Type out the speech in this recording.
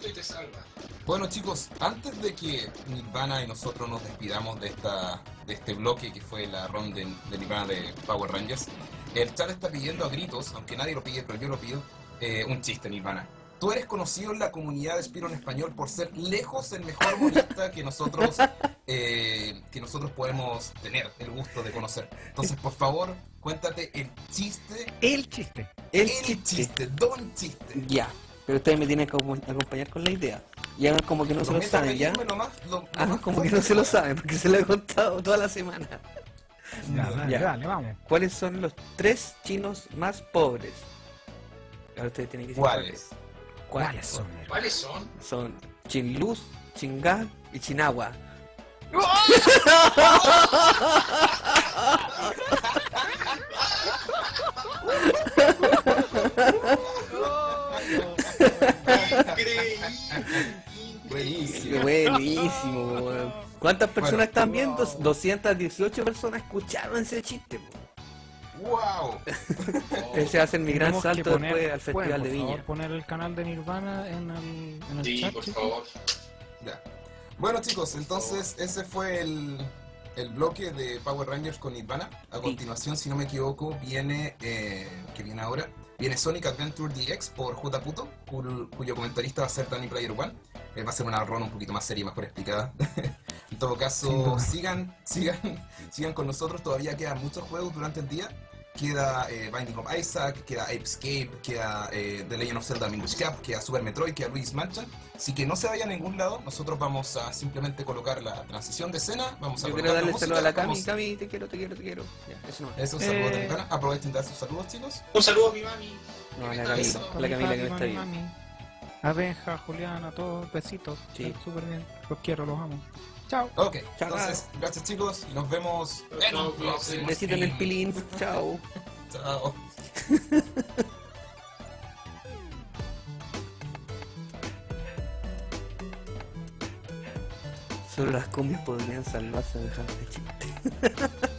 poquito y te salva. Bueno chicos, antes de que Nirvana y nosotros nos despidamos de esta de este bloque que fue la ronda de, de Nirvana de Power Rangers, el chat está pidiendo a gritos, aunque nadie lo pide, pero yo lo pido, eh, un chiste Nirvana. Tú eres conocido en la comunidad de Spiro en español por ser lejos el mejor monista que nosotros eh, que nosotros podemos tener el gusto de conocer. Entonces, por favor, cuéntate el chiste, El chiste. El, el chiste. chiste, don chiste. Ya. Pero ustedes me tienen que acom- acompañar con la idea. Y hagan como que no se lo saben, ¿ya? Hagan más como que no se lo saben, porque se lo he contado toda la semana. Ya, dale, Ya. dale, vamos. ¿Cuáles son los tres chinos más pobres? Ahora ustedes tienen que decir ¿Cuáles? ¿Cuáles son? ¿Cuáles son? Son Chinluz, Chingá y Chinagua. Buenísimo. Buenísimo, weón. ¿Cuántas personas Bueno. están viendo? 218 personas escucharon ese chiste. ¡Wow! Ese va a ser mi gran salto poner- después al Festival ¿pueden, de por Viña. favor, poner el canal de Nirvana en el, en el Sí, chat, por chicos? favor. Ya. Bueno chicos, entonces ese fue el, el bloque de Power Rangers con Nirvana. A continuación, si no me equivoco, viene, eh, que viene ahora, viene Sonic Adventure DX por J. Puto, cu- cuyo comentarista va a ser Danny Player One. Eh, va a ser una run un poquito más seria y mejor explicada. en todo caso, sigan, sigan, sigan con nosotros, todavía quedan muchos juegos durante el día. Queda eh, Binding of Isaac, queda Apescape, queda eh, The Legend of Zelda Mingus Cap, queda Super Metroid, queda Luigi's Mansion. Así que no se vayan a ningún lado, nosotros vamos a simplemente colocar la transición de escena, vamos a Yo quiero darle saludo a la Cami. Cami, te quiero, te quiero, te quiero. Ya, eso no. Eso, saludos de Eh. mi canal. Aprovechen de dar sus saludos, chicos. Un saludo a mi mami. No, me la viendo. La Camila que Mami, está bien. mami. A Benja, Julián, a todos, besitos. Sí. Súper bien. Los quiero, los amo. Chao. Ok, Chao. entonces, gracias chicos y nos vemos en un próximo Besito en el pilín. Chao. Chao. Solo las cumbias podrían salvarse de dejar de chiste.